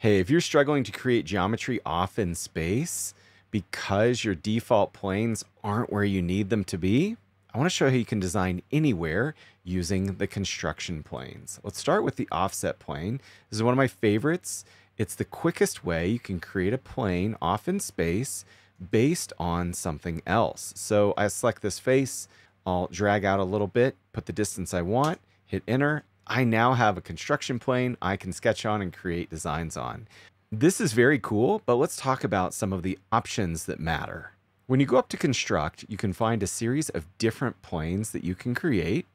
Hey, if you're struggling to create geometry off in space because your default planes aren't where you need them to be, I want to show how you can design anywhere using the construction planes. Let's start with the offset plane. This is one of my favorites. It's the quickest way you can create a plane off in space based on something else. So I select this face, I'll drag out a little bit, put the distance I want, hit enter. I now have a construction plane I can sketch on and create designs on. This is very cool, but let's talk about some of the options that matter. When you go up to construct, you can find a series of different planes that you can create,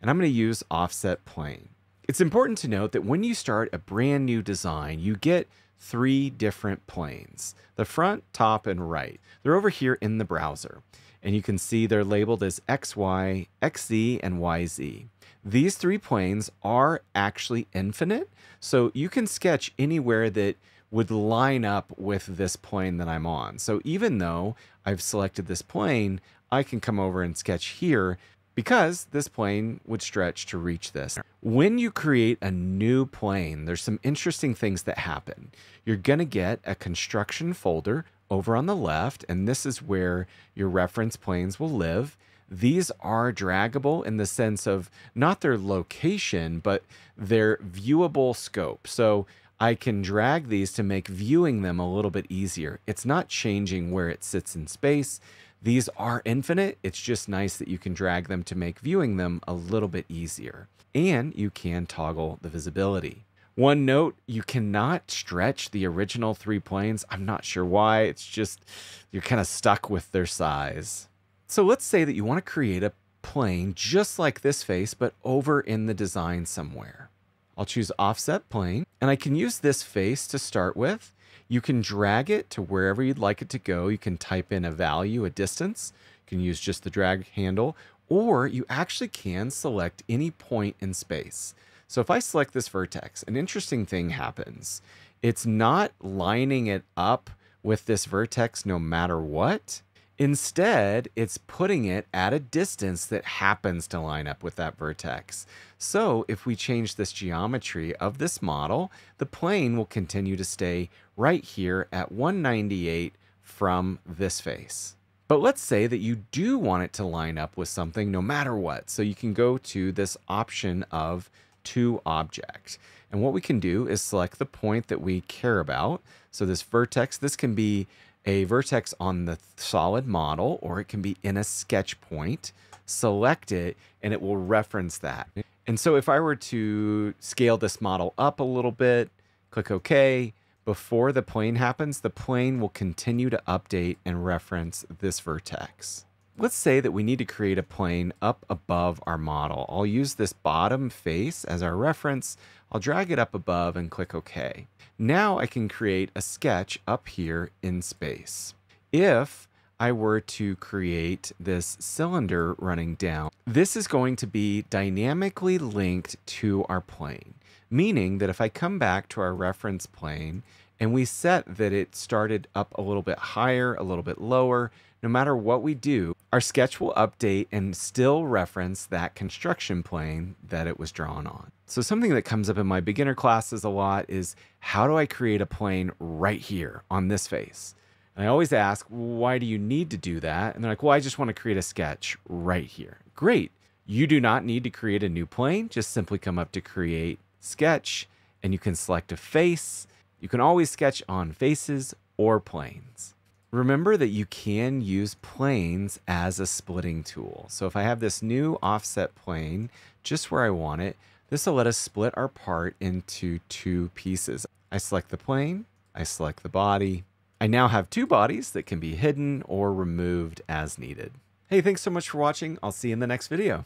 and I'm going to use offset plane. It's important to note that when you start a brand new design, you get three different planes, the front, top, and right. They're over here in the browser, and you can see they're labeled as XY, XZ, and YZ. These three planes are actually infinite, so you can sketch anywhere that would line up with this plane that I'm on. So even though I've selected this plane, I can come over and sketch here because this plane would stretch to reach this. When you create a new plane, there's some interesting things that happen. You're going to get a construction folder over on the left, and this is where your reference planes will live. These are draggable in the sense of not their location, but their viewable scope. So I can drag these to make viewing them a little bit easier. It's not changing where it sits in space. These are infinite. It's just nice that you can drag them to make viewing them a little bit easier. And you can toggle the visibility. One note, you cannot stretch the original three planes. I'm not sure why. It's just, you're kind of stuck with their size. So let's say that you want to create a plane just like this face, but over in the design somewhere. I'll choose offset plane and I can use this face to start with. You can drag it to wherever you'd like it to go. You can type in a value, a distance. You can use just the drag handle, or you actually can select any point in space. So if I select this vertex, an interesting thing happens. It's not lining it up with this vertex no matter what. Instead, it's putting it at a distance that happens to line up with that vertex. So if we change this geometry of this model, the plane will continue to stay right here at 198 from this face. But let's say that you do want it to line up with something no matter what. So you can go to this option of to object. And what we can do is select the point that we care about. So this vertex, this can be a vertex on the solid model, or it can be in a sketch point. Select it, and it will reference that. And so if I were to scale this model up a little bit, click OK, before the plane happens, the plane will continue to update and reference this vertex. Let's say that we need to create a plane up above our model. I'll use this bottom face as our reference. I'll drag it up above and click OK. Now I can create a sketch up here in space. If I were to create this cylinder running down, this is going to be dynamically linked to our plane, meaning that if I come back to our reference plane and we set that it started up a little bit higher, a little bit lower, no matter what we do, our sketch will update and still reference that construction plane that it was drawn on. So something that comes up in my beginner classes a lot is how do I create a plane right here on this face? And I always ask, why do you need to do that? And they're like, well, I just want to create a sketch right here. Great. You do not need to create a new plane. Just simply come up to create sketch and you can select a face. You can always sketch on faces or planes. Remember that you can use planes as a splitting tool. So if I have this new offset plane just where I want it, this will let us split our part into two pieces. I select the plane, I select the body. I now have two bodies that can be hidden or removed as needed. Hey, thanks so much for watching. I'll see you in the next video.